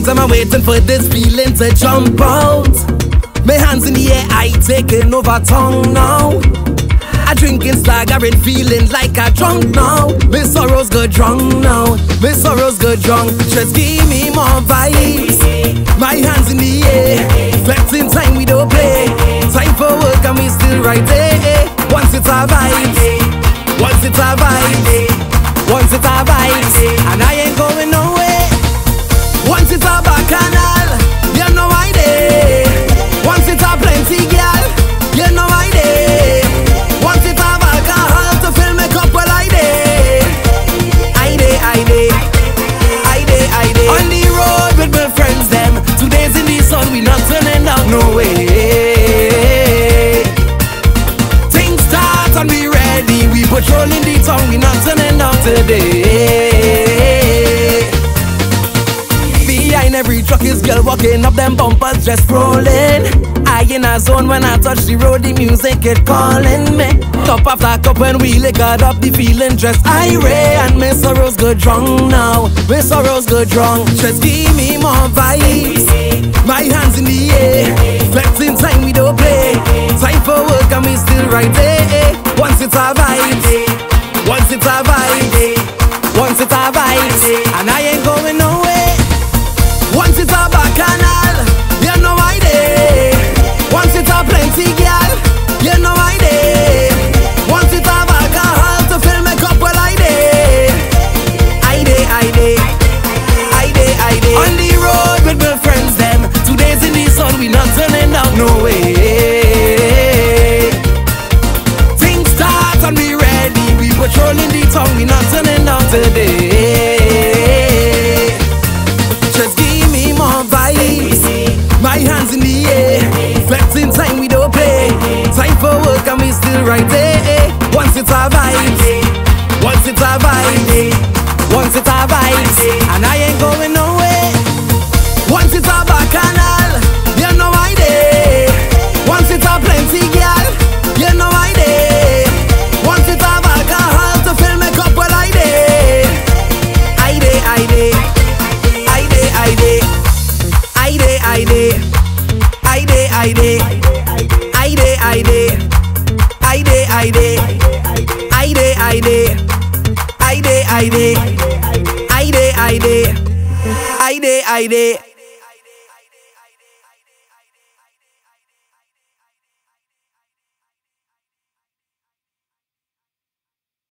long time I'm waiting for this feeling to jump out. My hands in the air, I taking over tongue now. I drinking staggering, feeling like I drunk now. My sorrows go drunk now. My sorrows go drunk. Just give me more vibes. My hands in the air, flexing time we don't play. Time for work and we still right there. Once it's our vibes, once it's our vibes, today. Behind every truck is girl walking up them bumpers just rolling. I in a zone when I touch the road, the music it calling me. Cup after cup when we liquored up, the feeling just irate and my sorrows go drunk now. My sorrows go drunk. Just give me more vibes. My hands in the air, flexing time we don't play. Time for work and we still right there. Once it's our vibes, once it's our vibes, once it's vibes, and I ain't going nowhere. Once it's a bacchanal, you know I did. Once it's a plenty girl, you know I did. Once it's a alcohol to fill me cup, well I did. I did, I did, I did, I did. On the road with my friends, them. Two days in the sun, we not turning down no way. Things start and we ready. We patrolling the town, we not turning Just give me more vibes. My hands in the air, flexing time we don't play. Time for work and we still right there. Once it's our vibes, once it's our vibes, I did, I did. I did, I did. I did, I did. I did, I did. I did, I did. I did, I did. I did.